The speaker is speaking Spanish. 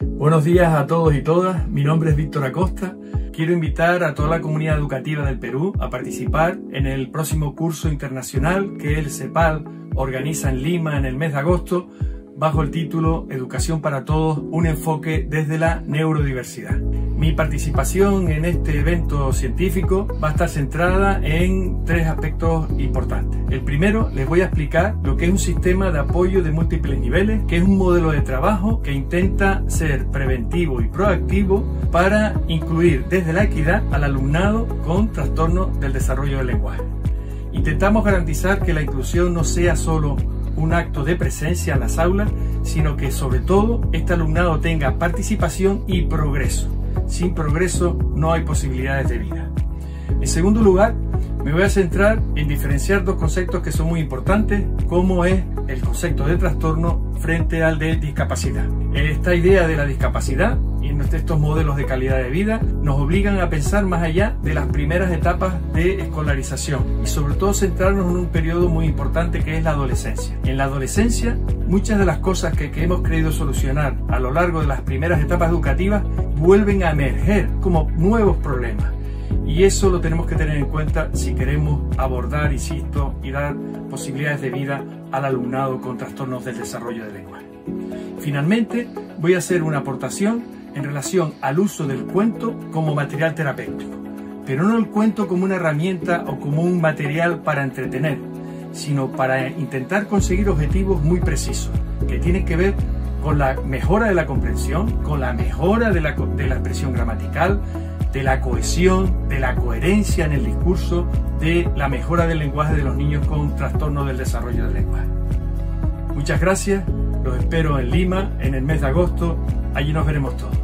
Buenos días a todos y todas, mi nombre es Víctor Acosta. Quiero invitar a toda la comunidad educativa del Perú a participar en el próximo curso internacional que el CEPAL organiza en Lima en el mes de agosto bajo el título Educación para Todos, un enfoque desde la neurodiversidad. Mi participación en este evento científico va a estar centrada en tres aspectos importantes. El primero, les voy a explicar lo que es un sistema de apoyo de múltiples niveles, que es un modelo de trabajo que intenta ser preventivo y proactivo para incluir desde la equidad al alumnado con trastornos del desarrollo del lenguaje. Intentamos garantizar que la inclusión no sea solo un acto de presencia en las aulas, sino que sobre todo este alumnado tenga participación y progreso. Sin progreso no hay posibilidades de vida. En segundo lugar, me voy a centrar en diferenciar dos conceptos que son muy importantes, como es el concepto de trastorno frente al de discapacidad. Esta idea de la discapacidad y estos modelos de calidad de vida nos obligan a pensar más allá de las primeras etapas de escolarización y sobre todo centrarnos en un periodo muy importante que es la adolescencia. En la adolescencia, muchas de las cosas que, que hemos creído solucionar a lo largo de las primeras etapas educativas vuelven a emerger como nuevos problemas. Y eso lo tenemos que tener en cuenta si queremos abordar, insisto, y dar posibilidades de vida al alumnado con trastornos del desarrollo del lenguaje. Finalmente, voy a hacer una aportación en relación al uso del cuento como material terapéutico, pero no el cuento como una herramienta o como un material para entretener, sino para intentar conseguir objetivos muy precisos, que tienen que ver con la mejora de la comprensión, con la mejora de la, de la expresión gramatical, de la cohesión, de la coherencia en el discurso, de la mejora del lenguaje de los niños con trastorno del desarrollo del lenguaje. Muchas gracias, los espero en Lima en el mes de agosto, allí nos veremos todos.